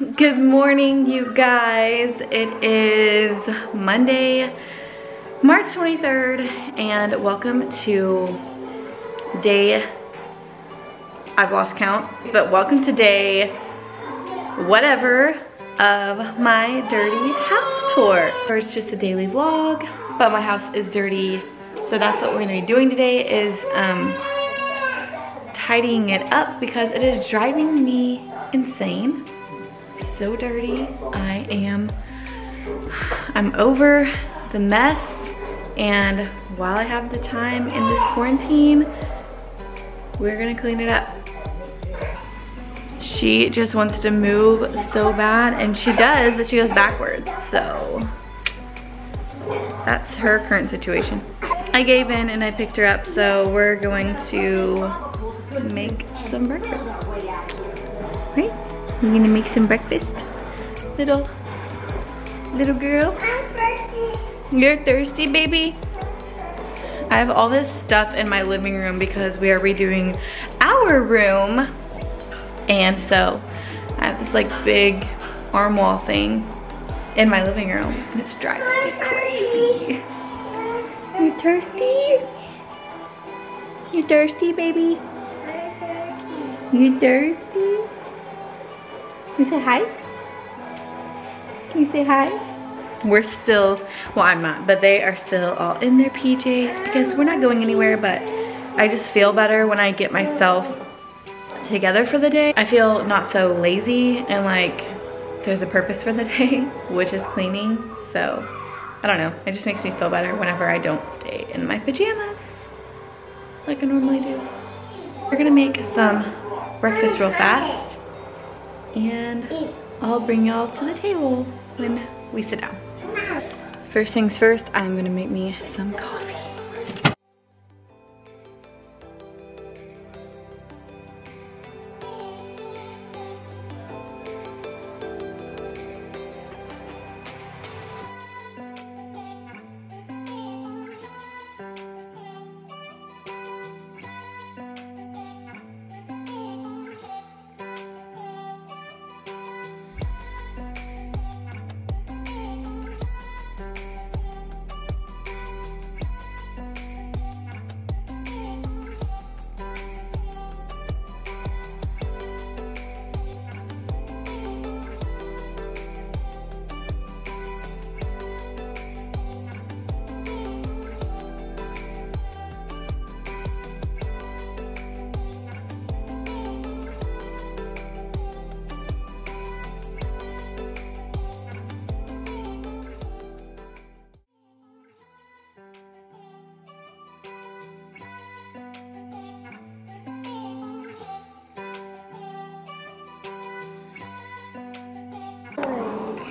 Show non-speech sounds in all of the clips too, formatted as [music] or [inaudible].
Good morning, you guys. It is Monday, March 23rd, and welcome to day, I've lost count, but welcome to day whatever of my dirty house tour. Or It's just a daily vlog, but my house is dirty, so that's what we're gonna be doing today is um, tidying it up because it is driving me insane so dirty. I am, I'm over the mess and while I have the time in this quarantine, we're gonna clean it up. She just wants to move so bad and she does, but she goes backwards, so that's her current situation. I gave in and I picked her up, so we're going to make some breakfast, right? You gonna make some breakfast? Little, little girl? You're thirsty, baby? I have all this stuff in my living room because we are redoing our room. And so I have this like big arm wall thing in my living room and it's driving me crazy. You thirsty? You thirsty, baby? You thirsty? Can you say hi? Can you say hi? We're still, well I'm not, but they are still all in their PJs because we're not going anywhere, but I just feel better when I get myself together for the day. I feel not so lazy and like there's a purpose for the day, [laughs] which is cleaning. So I don't know, it just makes me feel better whenever I don't stay in my pajamas like I normally do. We're gonna make some breakfast real fast and I'll bring y'all to the table when we sit down. First things first, I'm gonna make me some coffee.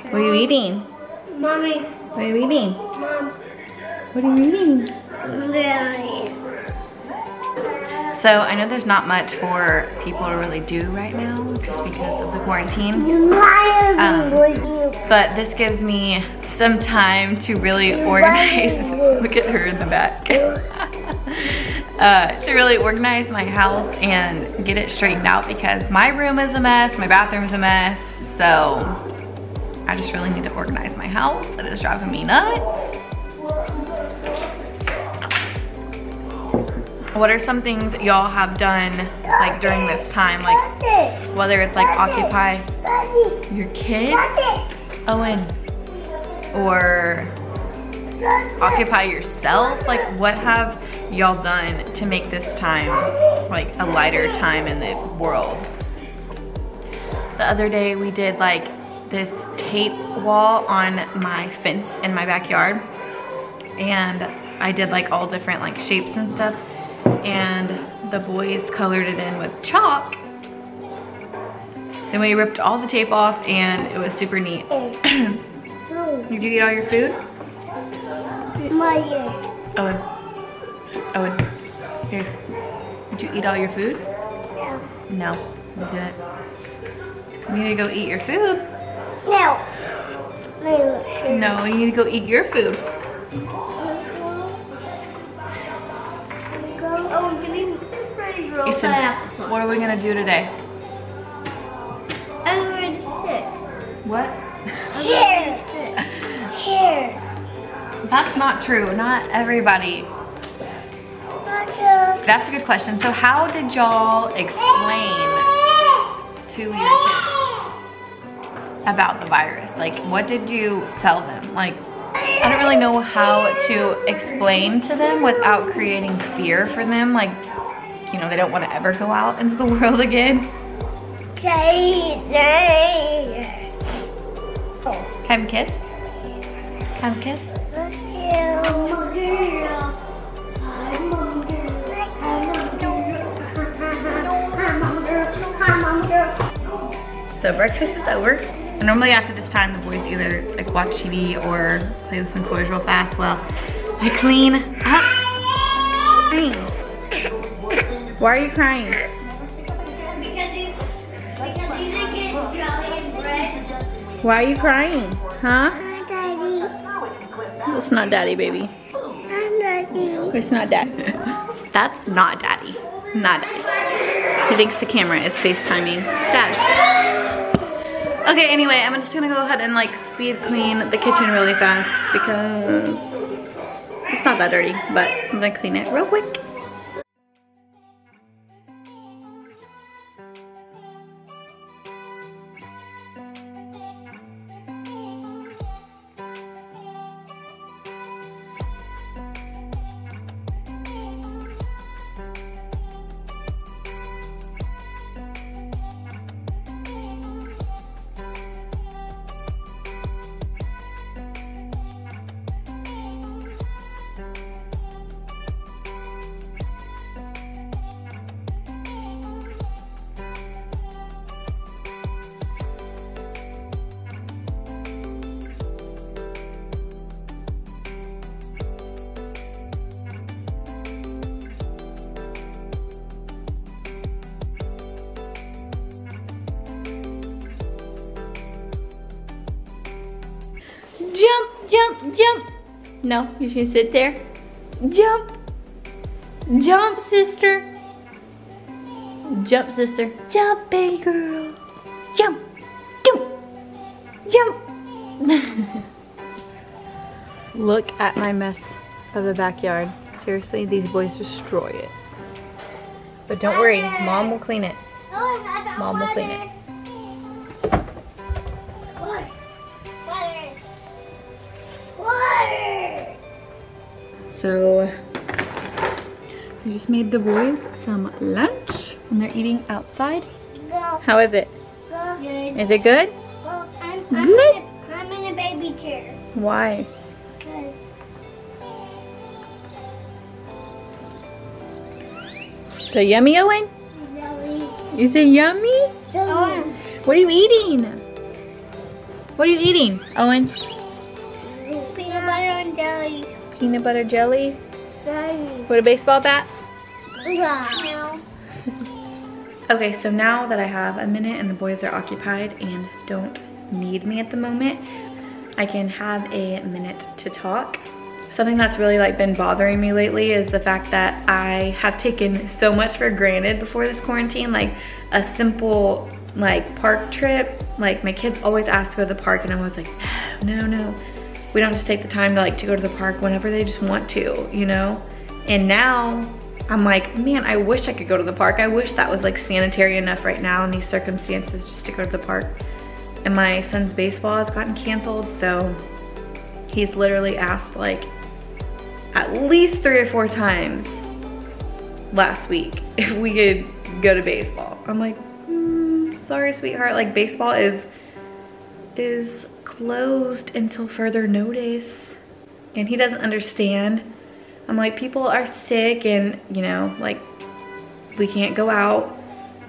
What are you eating? Mommy, What are you eating? mom, What are you eating? Lily. So I know there's not much for people to really do right now just because of the quarantine. Um, But this gives me some time to really organize, [laughs] look at her in the back. [laughs] uh, to really organize my house and get it straightened out because my room is a mess, my bathroom is a mess. So I just really need to organize my house. It is driving me nuts. What are some things y'all have done like during this time? Like whether it's like occupy your kids, Owen, or occupy yourself? Like what have y'all done to make this time like a lighter time in the world? The other day we did like this tape wall on my fence in my backyard and I did like all different like shapes and stuff and the boys colored it in with chalk then we ripped all the tape off and it was super neat. [clears throat] Did you eat all your food? My. Owen. Owen. Here. Did you eat all your food? No. No, you didn't. You need to go eat your food. No. No. You need to go eat your food. Oh, give me the fridge roll. Easton, what are we gonna do today? I'm already sick. What? Here. [laughs] Here. That's not true. Not everybody. That's a good question. So how did y'all explain to your about the virus? Like, what did you tell them? Like, I don't really know how to explain to them without creating fear for them. Like, you know, they don't want to ever go out into the [laughs] world again. Girl. I'm a girl. So breakfast is over. And normally after this time, the boys either like watch TV or play with some toys real fast. Well, I clean up. Why are you crying? Why are you crying? Huh? Daddy. It's not daddy, baby. It's not daddy. [laughs] That's not daddy. Not daddy. He thinks the camera is FaceTiming dad. Okay, anyway, I'm just gonna go ahead and like speed clean the kitchen really fast because it's not that dirty, but I'm gonna clean it real quick. Jump, jump, jump. No, you should sit there. Jump. Jump, sister. Jump, sister. Jump, baby girl. Jump. Jump. Jump. [laughs] Look at my mess of the backyard. Seriously, these boys destroy it. But don't worry, mom will clean it. Mom will clean it. So I just made the boys some lunch and they're eating outside. How is it? Good. Is it good? Go. I'm, I'm, Good. in a, I'm in a baby chair. Why? Good. So yummy, Owen? Jelly. Is it yummy? Jelly. What are you eating? What are you eating, Owen? Peanut butter jelly Jelly. with a baseball bat? Okay, so now that I have a minute and the boys are occupied and don't need me at the moment, I can have a minute to talk. Something that's really like been bothering me lately is the fact that I have taken so much for granted before this quarantine, like a simple like park trip. Like my kids always ask to go to the park and I was like, no, no, no. We don't just take the time to like to go to the park whenever they just want to, you know? And now I'm like, man, I wish I could go to the park. I wish that was like sanitary enough right now in these circumstances just to go to the park. And my son's baseball has gotten canceled, so he's literally asked like at least three or four times last week [laughs] if we could go to baseball. I'm like, mm, sorry, sweetheart. Like baseball is is closed until further notice, and he doesn't understand. I'm like, people are sick, and you know, like we can't go out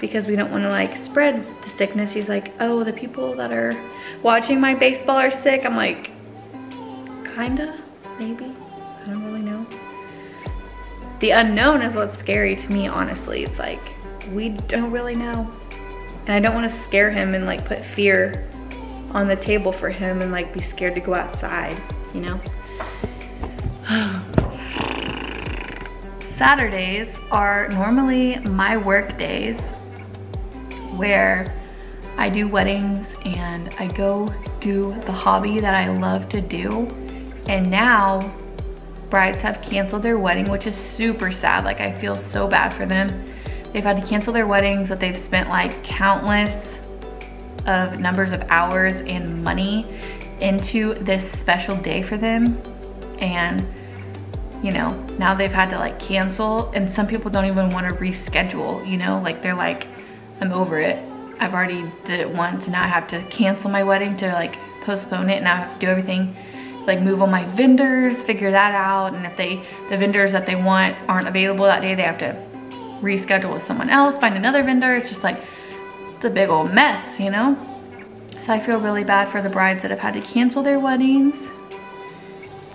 because we don't want to like spread the sickness. He's like, oh, the people that are watching my baseball are sick. I'm like, kinda, maybe. I don't really know. The unknown is what's scary to me, honestly. It's like, we don't really know. And I don't want to scare him and like put fear on the table for him and like be scared to go outside, you know? [sighs] Saturdays are normally my work days where I do weddings and I go do the hobby that I love to do. And now brides have canceled their wedding, which is super sad. Like I feel so bad for them. They've had to cancel their weddings that they've spent like countless of numbers of hours and money into this special day for them. And you know, now they've had to like cancel and some people don't even want to reschedule, you know, like they're like, I'm over it. I've already did it once and now I have to cancel my wedding to like postpone it and I have to do everything like move all my vendors, figure that out. And if they, the vendors that they want aren't available that day, they have to reschedule with someone else, find another vendor. It's just like, it's a big old mess, you know? So I feel really bad for the brides that have had to cancel their weddings.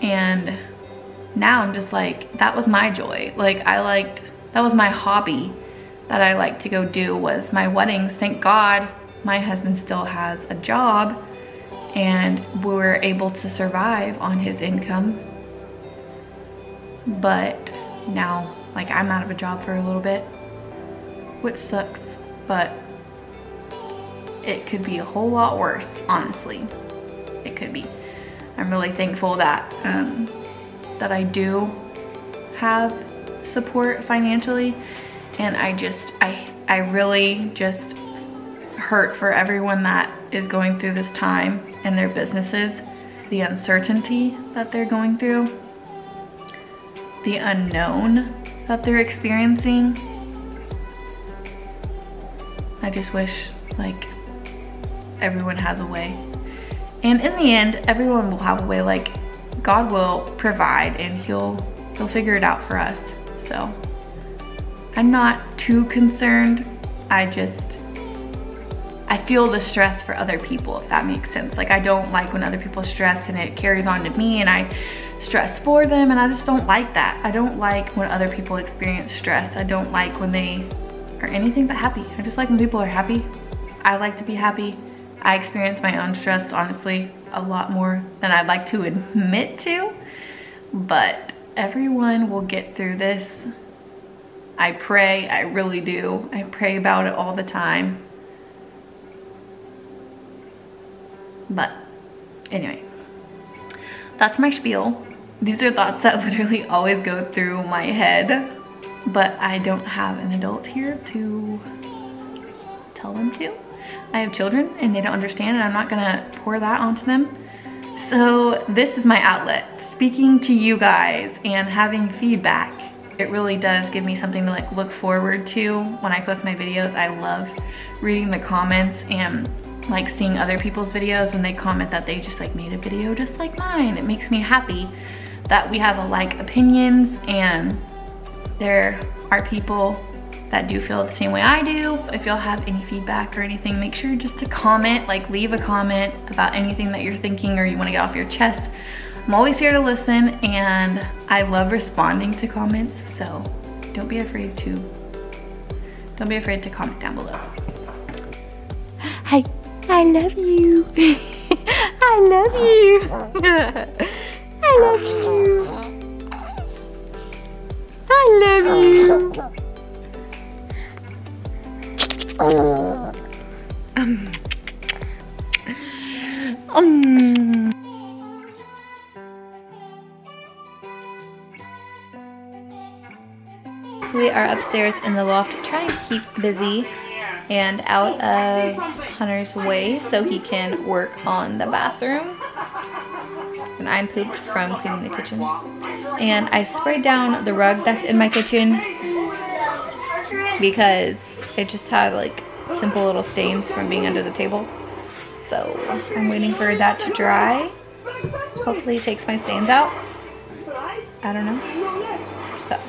And now I'm just like, that was my joy. Like I liked, that was my hobby that I liked to go do was my weddings. Thank God my husband still has a job and we were able to survive on his income. But now, like I'm out of a job for a little bit, which sucks, but it could be a whole lot worse, honestly. It could be. I'm really thankful that um, that I do have support financially and I just I I really just hurt for everyone that is going through this time in their businesses, the uncertainty that they're going through, the unknown that they're experiencing. I just wish like everyone has a way. And in the end, everyone will have a way like God will provide and he'll he'll figure it out for us. So I'm not too concerned. I just I feel the stress for other people, if that makes sense. Like I don't like when other people stress and it carries on to me and I stress for them and I just don't like that. I don't like when other people experience stress. I don't like when they are anything but happy. I just like when people are happy. I like to be happy. I experience my own stress, honestly, a lot more than I'd like to admit to, but everyone will get through this. I pray, I really do. I pray about it all the time. But anyway, that's my spiel. These are thoughts that [laughs] literally always go through my head, but I don't have an adult here to tell them to. I have children and they don't understand and I'm not gonna pour that onto them. So this is my outlet. Speaking to you guys and having feedback, it really does give me something to like look forward to when I post my videos. I love reading the comments and like seeing other people's videos when they comment that they just like made a video just like mine. It makes me happy that we have alike opinions and there are people that do feel the same way I do. If y'all have any feedback or anything, make sure just to comment, like leave a comment about anything that you're thinking or you wanna get off your chest. I'm always here to listen and I love responding to comments, so don't be afraid to, don't be afraid to comment down below. Hi. [laughs] [laughs] I love you. I love you. I love you. I love you. Um. Um. We are upstairs in the loft trying to keep busy and out of Hunter's way so he can work on the bathroom. And I'm pooped from cleaning the kitchen. And I sprayed down the rug that's in my kitchen because it just had like simple little stains from being under the table. So I'm waiting for that to dry. Hopefully it takes my stains out. I don't know. So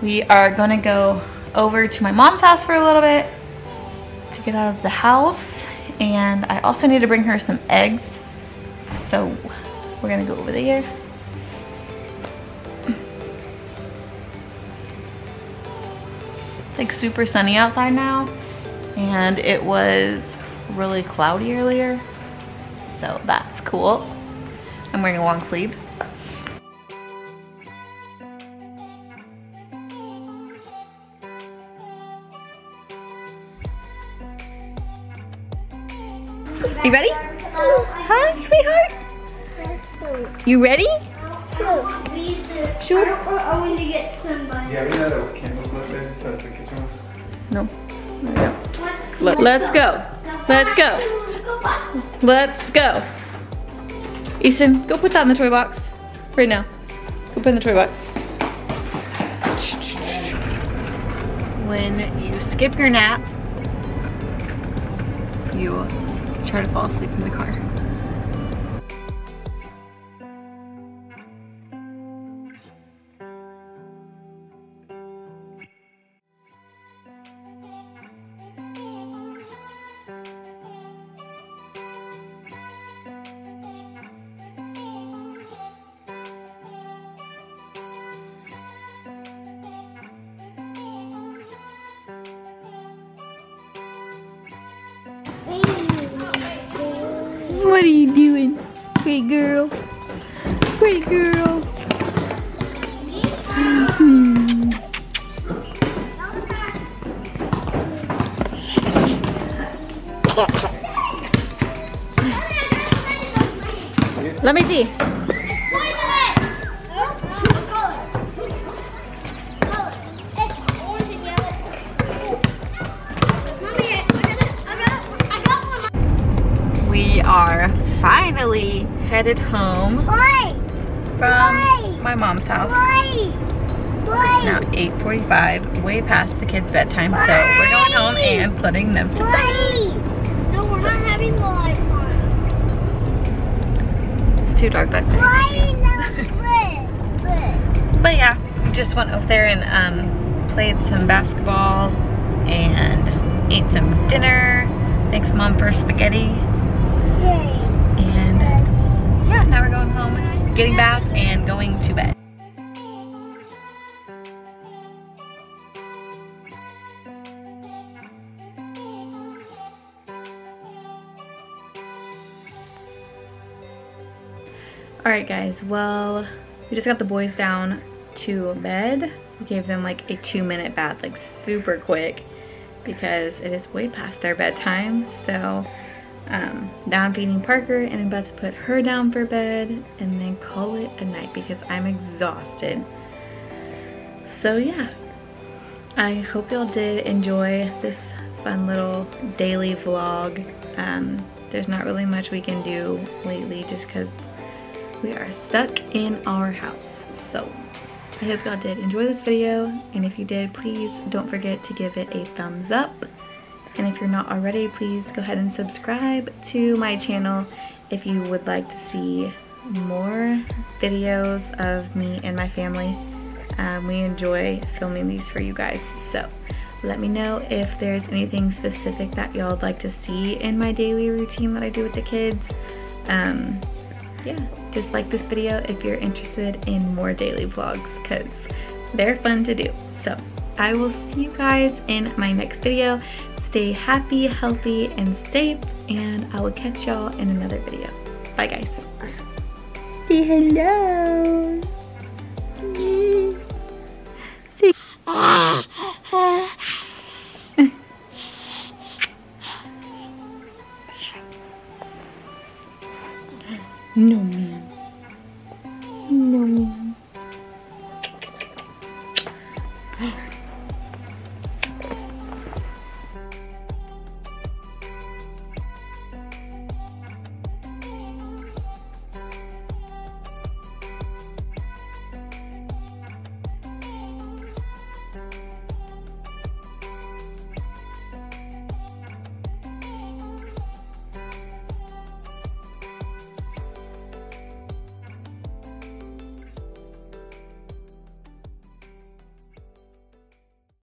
we are gonna go over to my mom's house for a little bit to get out of the house. And I also need to bring her some eggs. So we're gonna go over there. It's like super sunny outside now. And it was really cloudy earlier. So that's cool. I'm wearing a long sleeve. You ready? Huh, sweetheart? You ready? Sure. I want to get somebody. Yeah, we know that candles lit No. There we go. Let, let's go. Let's go. Let's go. Easton, go put that in the toy box. Right now. Go put it in the toy box. When you skip your nap, you try to fall asleep in the car. What are you doing? Great girl. Great girl. Hmm. Let me see. Headed home from my mom's house. It's now 8.45, way past the kids' bedtime, so we're going home and putting them to bed. No, we're not having the lights on. It's too dark back there. But yeah, we just went over there and um, played some basketball and ate some dinner. Thanks mom for spaghetti. And home, getting baths and going to bed. Alright guys, well, we just got the boys down to bed. We gave them like a two minute bath, like super quick because it is way past their bedtime. So um, now I'm feeding Parker and I'm about to put her down for bed and then call it a night because I'm exhausted. So yeah, I hope y'all did enjoy this fun little daily vlog. Um, there's not really much we can do lately just because we are stuck in our house. So I hope y'all did enjoy this video and if you did please don't forget to give it a thumbs up and if you're not already please go ahead and subscribe to my channel if you would like to see more videos of me and my family um, we enjoy filming these for you guys so let me know if there's anything specific that y'all would like to see in my daily routine that I do with the kids um, yeah, just like this video if you're interested in more daily vlogs because they're fun to do. So I will see you guys in my next video. Stay happy, healthy, and safe, and I will catch y'all in another video. Bye guys. Say hello. Say